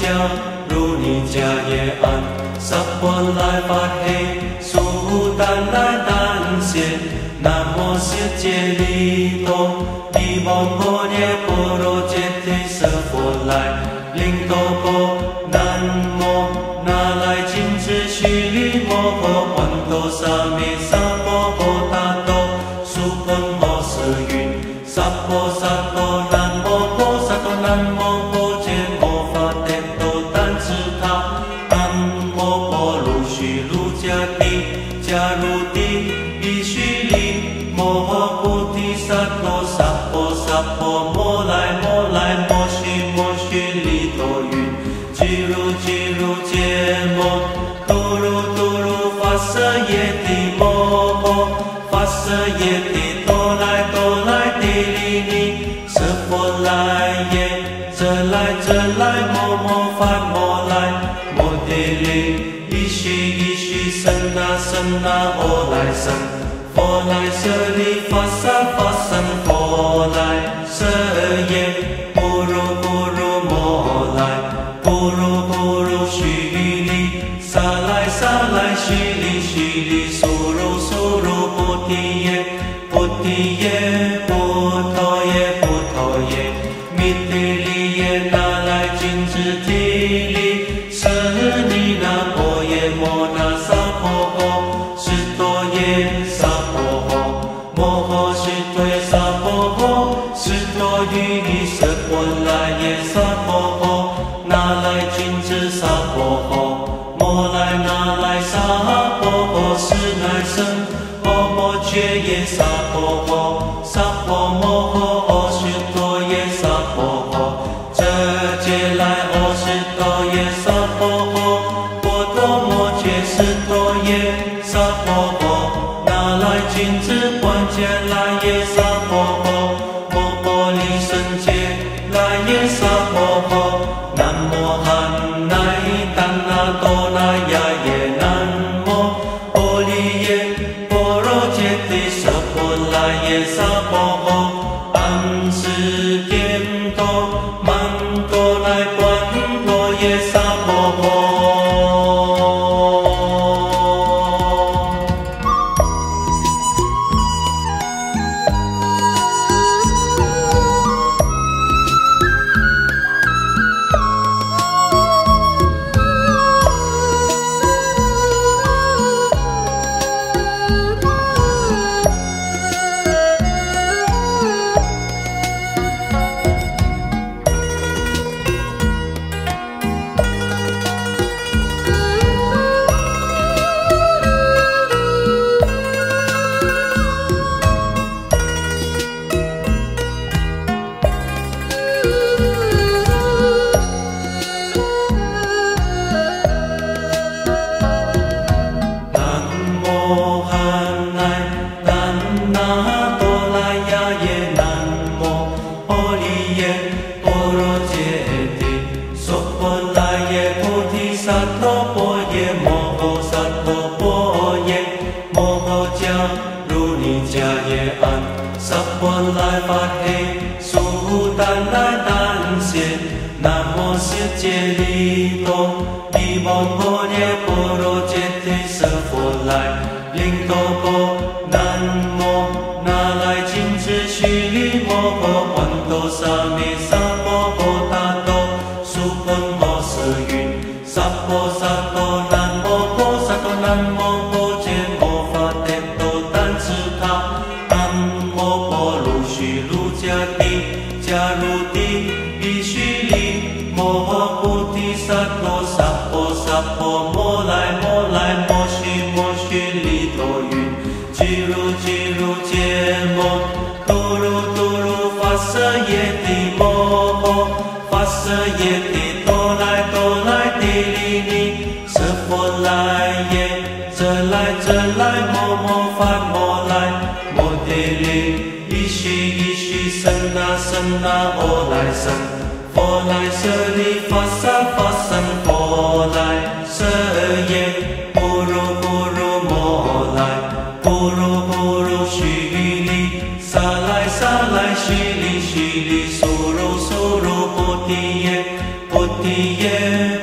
家，如你家也安，萨婆来发黑。这佛来耶，这来这来，摩摩梵摩来，摩地利，一须一须，僧那僧那，阿来僧，佛来舍利，不如不如来，不如。血液撒泼后撒泼抹摩诃毗诃罗伽帝烁迦帝罗尼罗佛罗。僧那僧那，哦来僧，佛来舍利弗，沙发生，佛来舍耶，波罗波罗摩来，波罗波罗虚利，萨来萨来虚利虚利，苏罗苏罗菩提耶，菩提耶。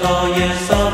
to Yeso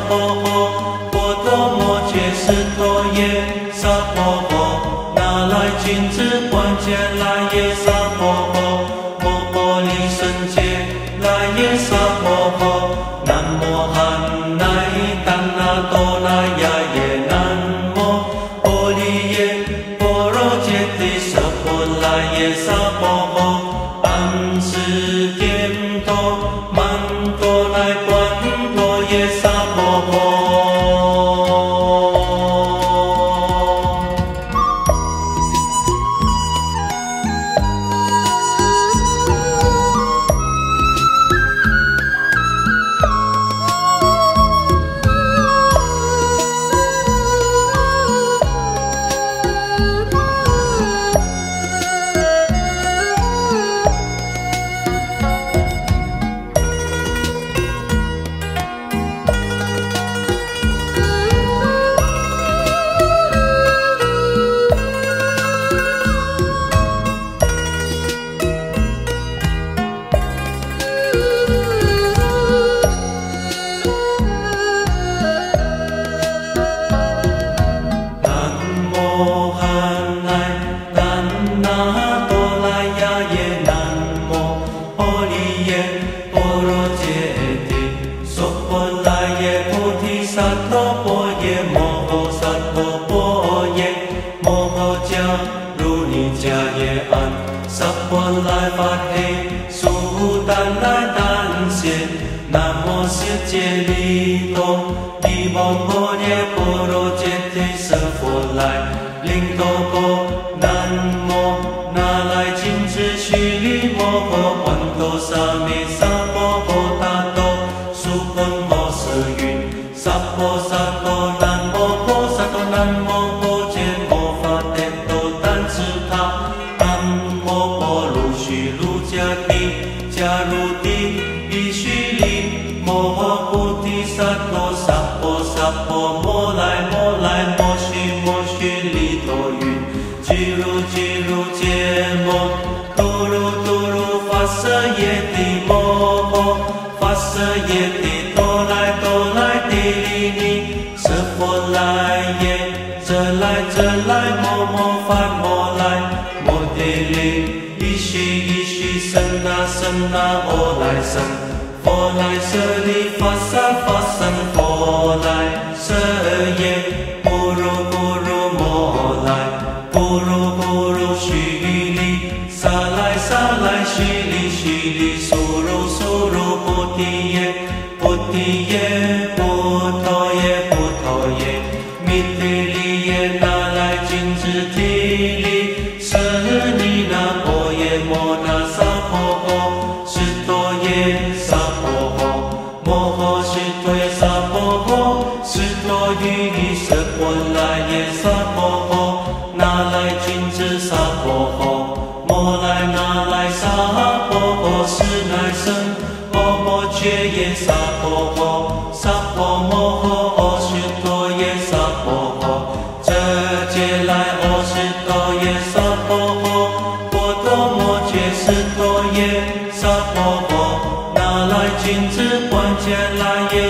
越来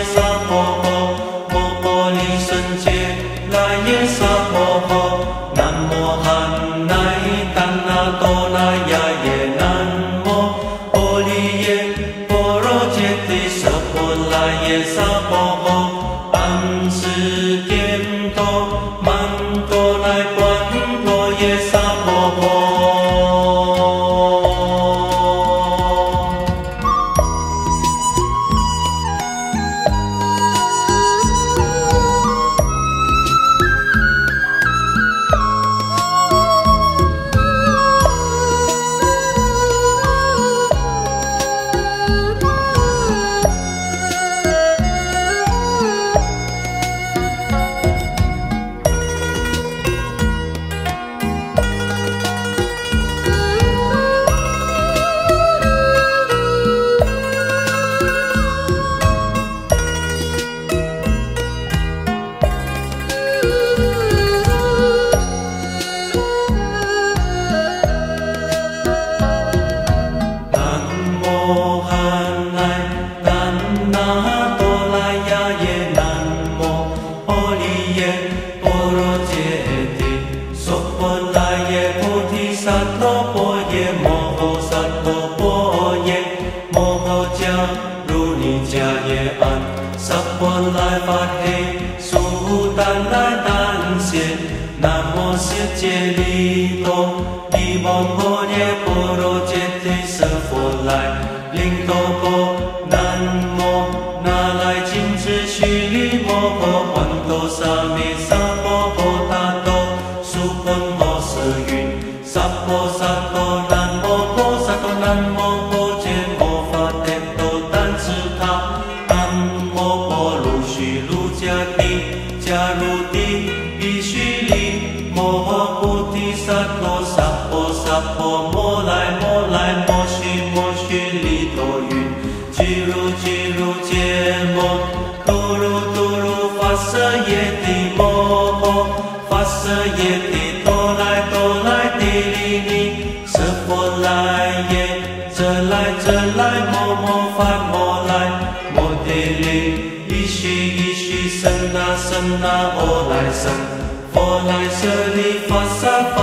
波斯语，萨婆萨婆南摩婆萨婆南摩。那无阿弥陀佛，来舍利弗，阿弥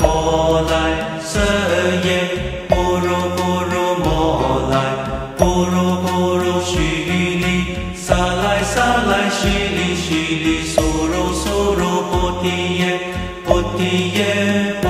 陀佛来舍利，波罗波罗摩来，波罗波罗须利，萨来萨来须利须利，苏罗苏罗菩提耶，菩提耶。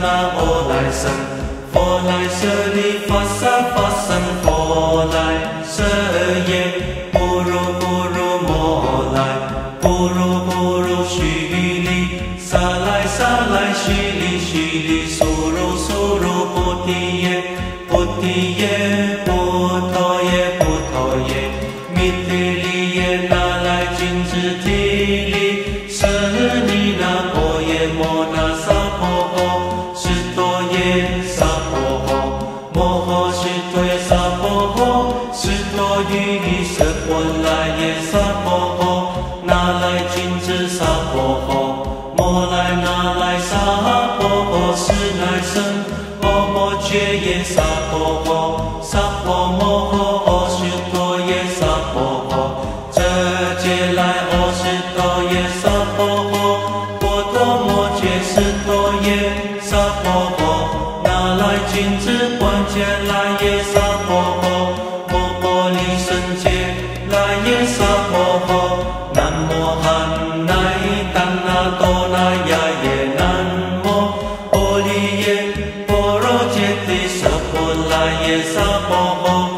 拉哆来索佛来索发索发索哆来索来也不如不如摸来不如不如须弥萨来萨来须利须利苏卢苏卢菩提耶菩提耶菩提耶波多也波提耶那来尽知提里 bo bo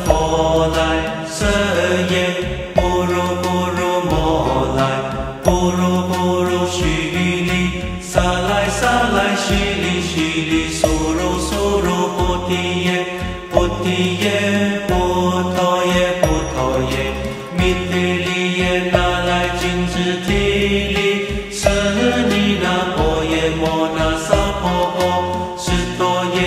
来舍耶，波罗波罗摩来，波罗波罗悉利，萨来萨来悉利悉利，苏罗苏罗菩提耶，菩提耶，波陀耶，波陀耶，弥帝耶，那来金枝提利，舍利那波耶，摩那萨婆诃，悉多耶。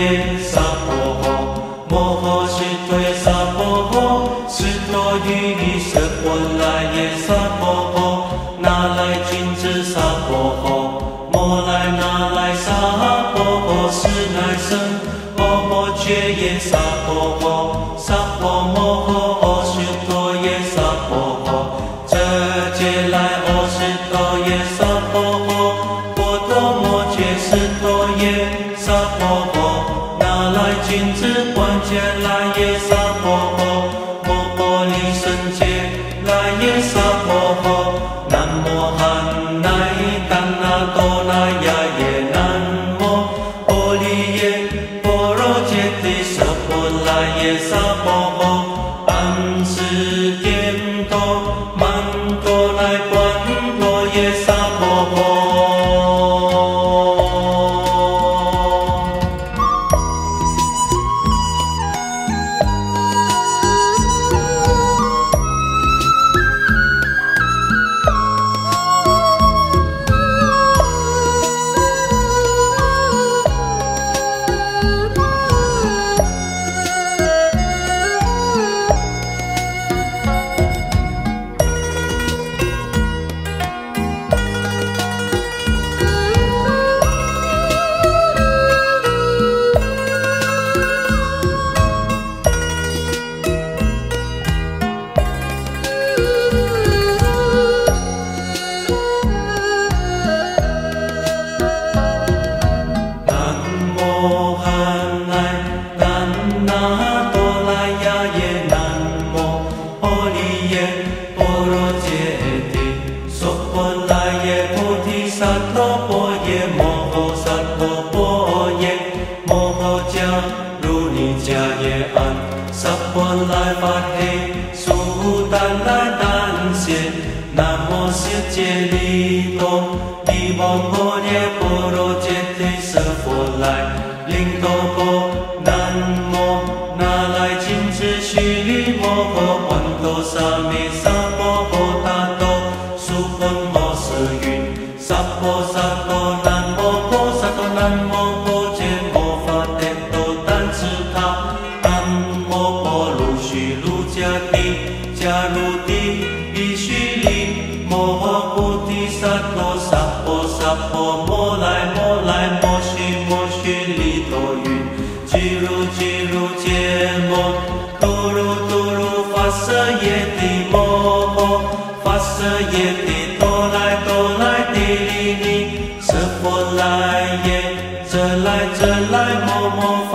耶帝摩馍发色耶帝哆来哆来 di li li 耶，者来者来，摩诃 yeah jala jala mo fa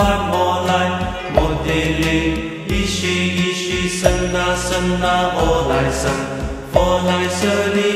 mala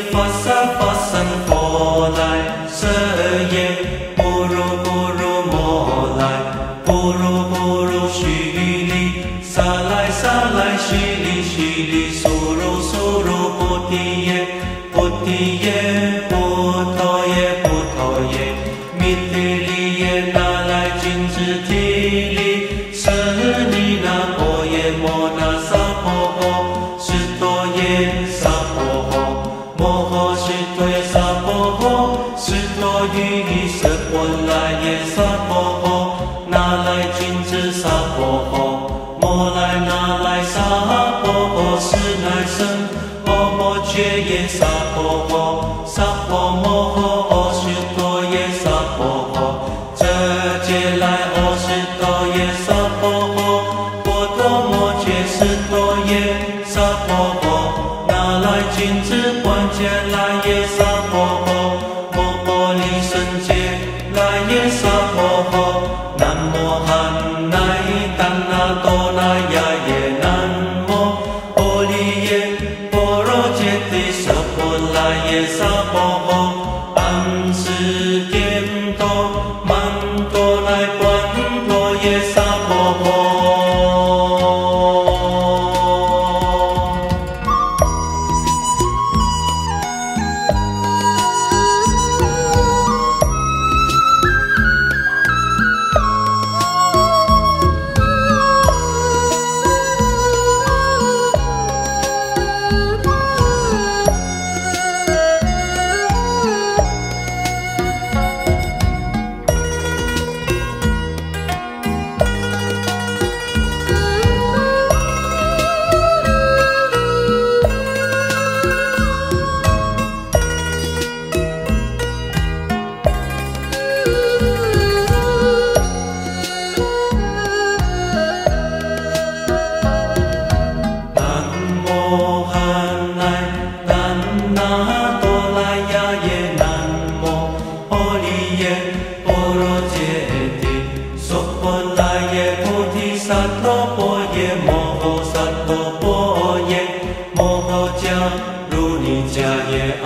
家如你家也安，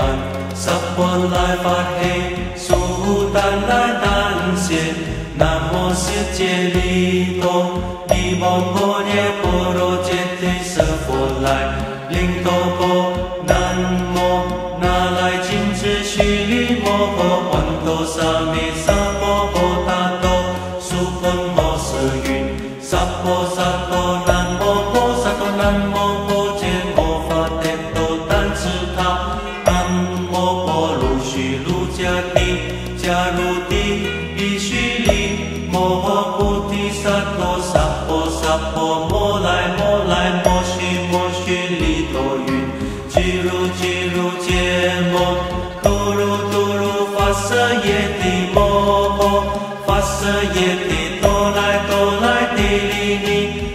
萨婆阿他诃，苏丹那丹协，南无世界离婆离婆诃。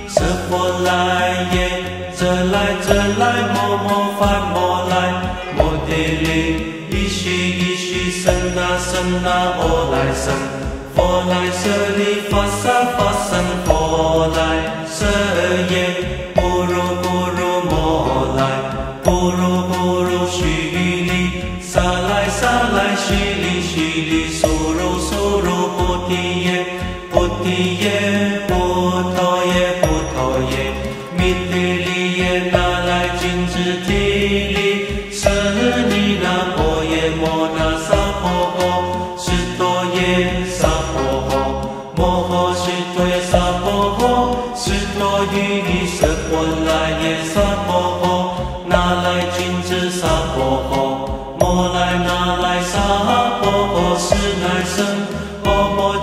สบู่ล来ย来，摩摩翻摩来，摩地ราโมโ僧那僧那，阿来僧，佛来舍利ดลิ僧，佛来。佛อิ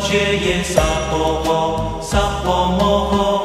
揭耶萨婆诃，萨婆摩诃